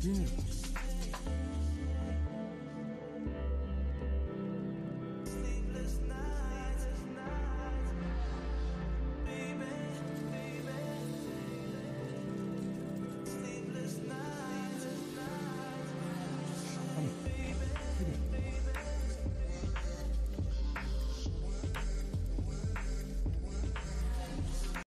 Funerals